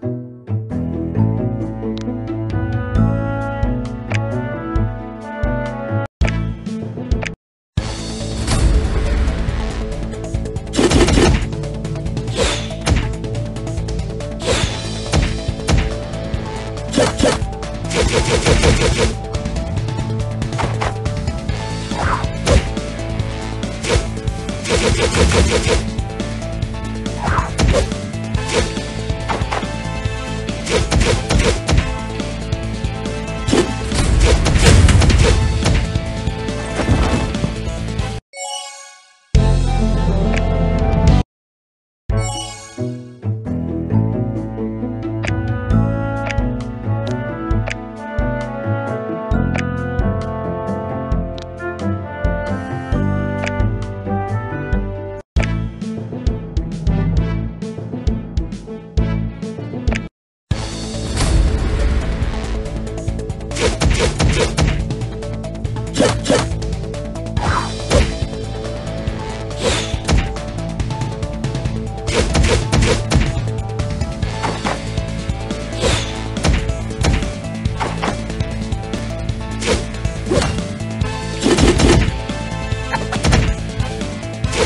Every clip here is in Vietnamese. Thank you.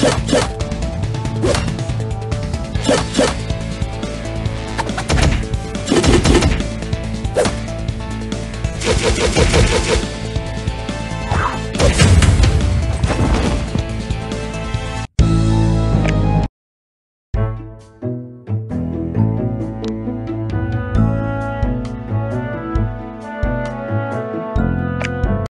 Check, check.